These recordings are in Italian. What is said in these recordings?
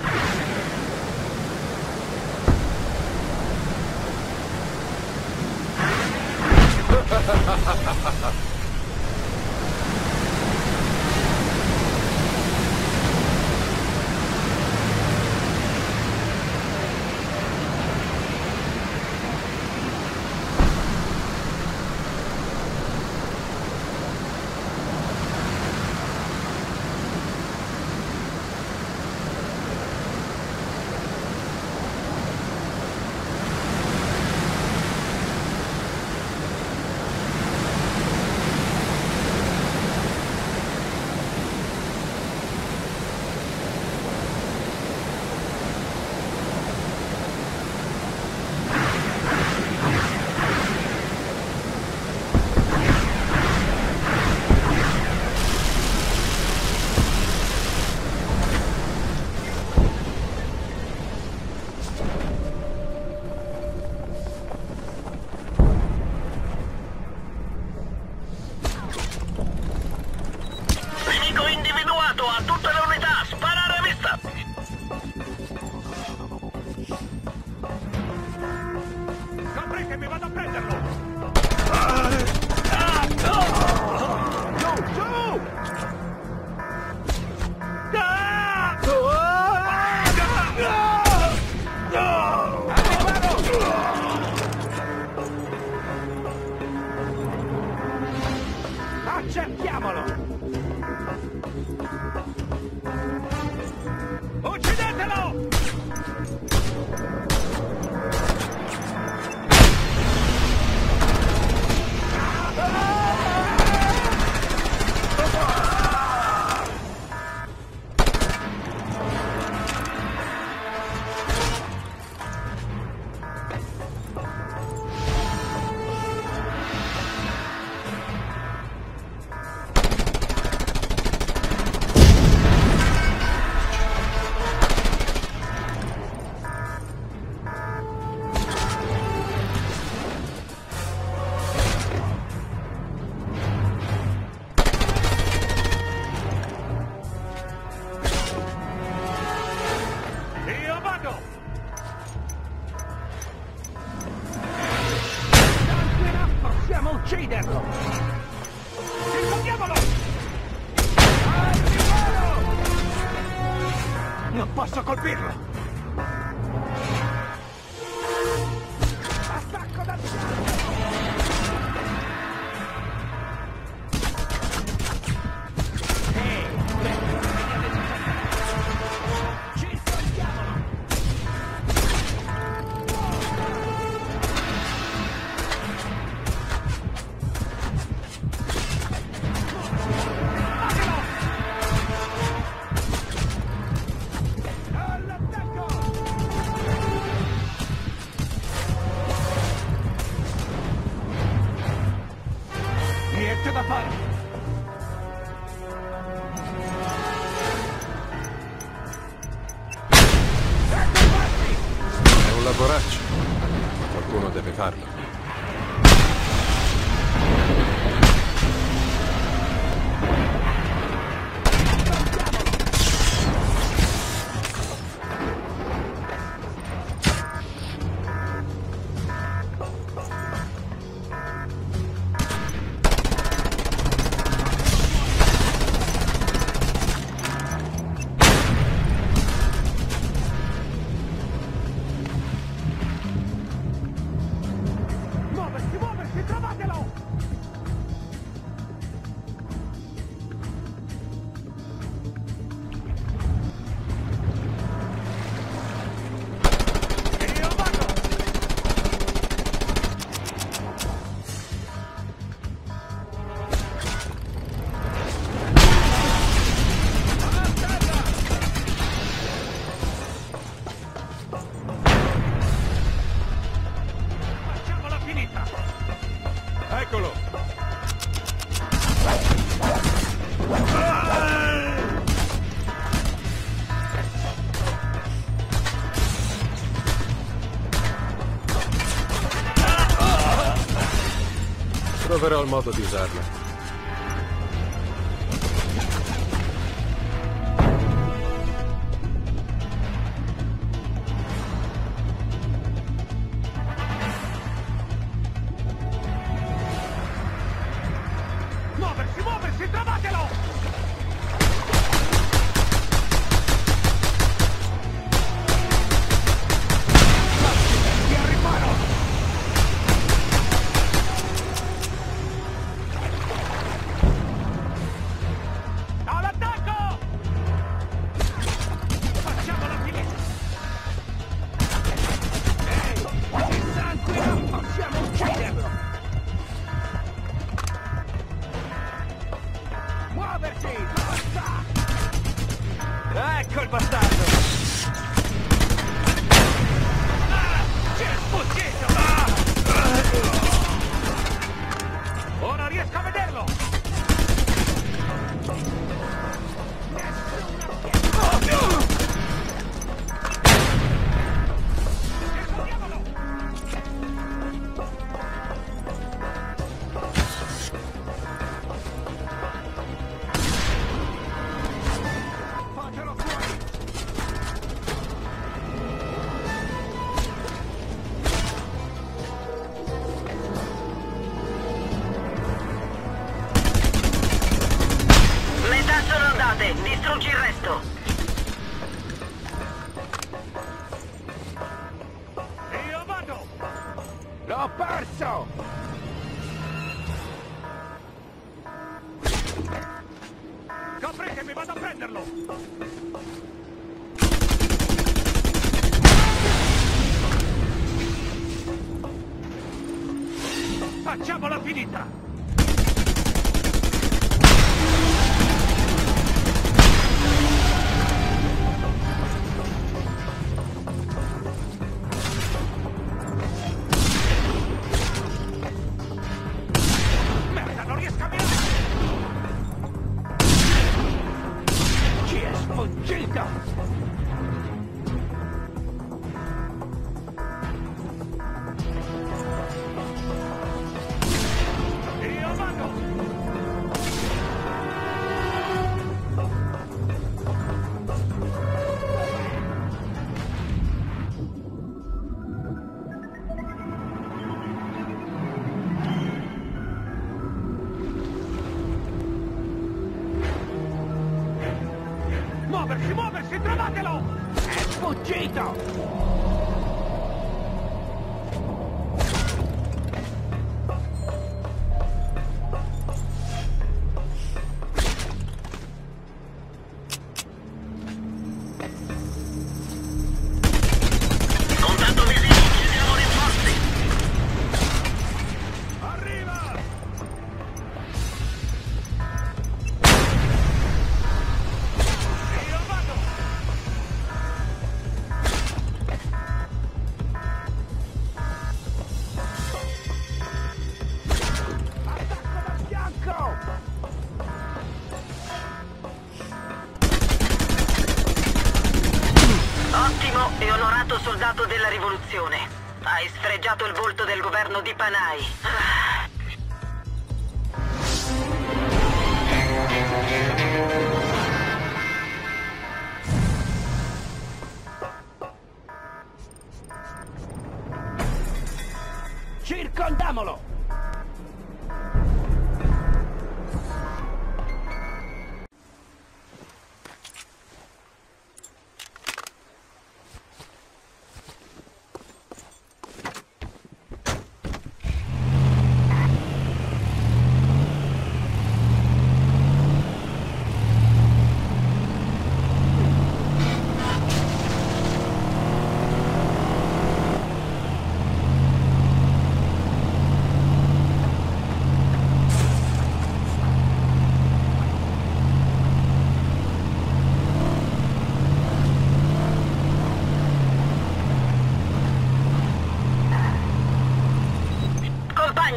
Ha ha ha ha ha ha! paso a colpirlo. Carlo. Eccolo! Ah! Troverò il modo di usarla. disculpa estar. L'ho perso! Copritemi, vado a prenderlo! Facciamola finita! Muoversi, muoversi, trovatelo! È sfuggito! E onorato soldato della rivoluzione. Hai sfregiato il volto del governo di Panay. Circondiamolo!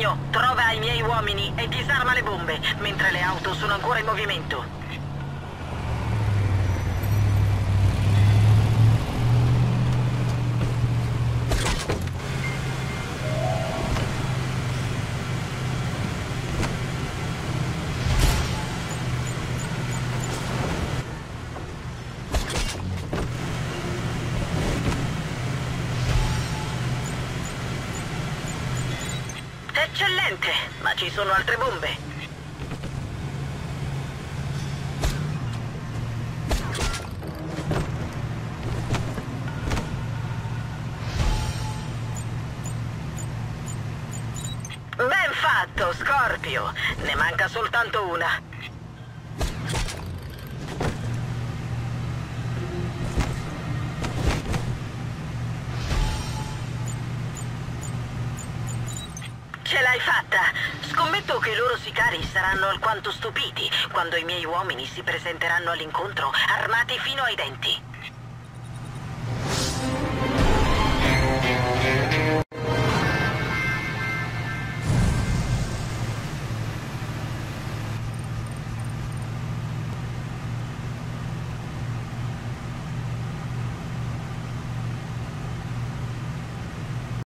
Compagno, trova i miei uomini e disarma le bombe, mentre le auto sono ancora in movimento. Eccellente, ma ci sono altre bombe. Ben fatto, Scorpio. Ne manca soltanto una. l'hai fatta. Scommetto che i loro sicari saranno alquanto stupiti quando i miei uomini si presenteranno all'incontro armati fino ai denti.